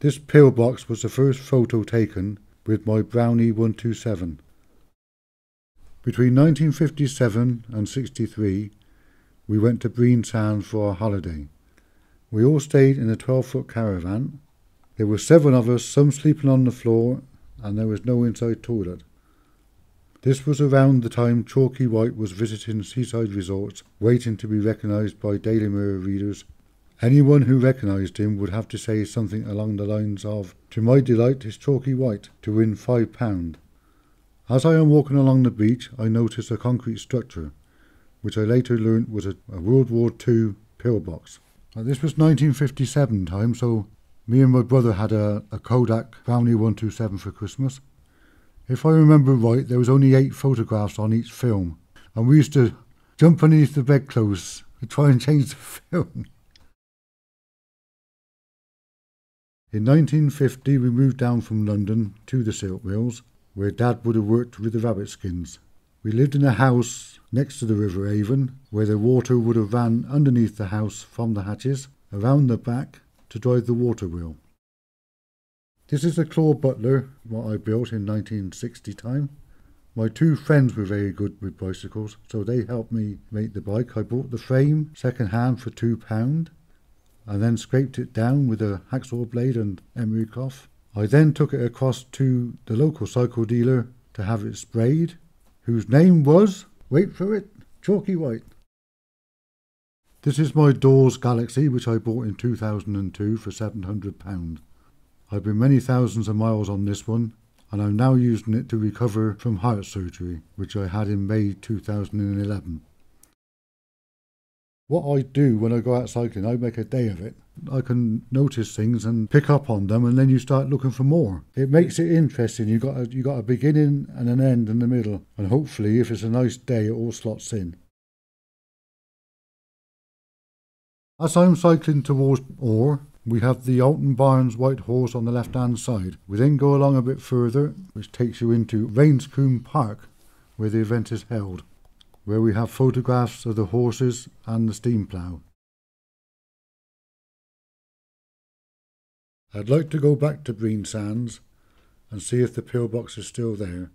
This pillbox was the first photo taken with my Brownie 127. Between 1957 and 63, we went to Brean Sands for a holiday. We all stayed in a 12 foot caravan. There were seven of us, some sleeping on the floor, and there was no inside toilet. This was around the time Chalky White was visiting seaside resorts, waiting to be recognised by Daily Mirror readers. Anyone who recognised him would have to say something along the lines of, To my delight is Chalky White, to win five pound. As I am walking along the beach, I notice a concrete structure, which I later learnt was a, a World War II pillbox. Now, this was 1957 time, so me and my brother had a, a Kodak Brownie 127 for Christmas. If I remember right, there was only eight photographs on each film, and we used to jump underneath the bedclothes to try and change the film. In 1950, we moved down from London to the Silk Mills, where Dad would have worked with the rabbit skins. We lived in a house next to the River Avon, where the water would have ran underneath the house from the hatches, around the back, to drive the water wheel. This is the Claud Butler, what I built in 1960 time. My two friends were very good with bicycles, so they helped me make the bike. I bought the frame second hand for £2 I then scraped it down with a hacksaw blade and emery cloth. I then took it across to the local cycle dealer to have it sprayed, whose name was, wait for it, Chalky White. This is my Dawes Galaxy, which I bought in 2002 for £700. I've been many thousands of miles on this one, and I'm now using it to recover from heart surgery, which I had in May 2011. What I do when I go out cycling, I make a day of it. I can notice things and pick up on them, and then you start looking for more. It makes it interesting. You got a, you got a beginning and an end in the middle, and hopefully, if it's a nice day, it all slots in. As I'm cycling towards Oare, we have the Alton Barnes White Horse on the left hand side. We then go along a bit further, which takes you into Rainscombe Park, where the event is held, where we have photographs of the horses and the steam plough. I'd like to go back to Brean Sands and see if the pillbox is still there.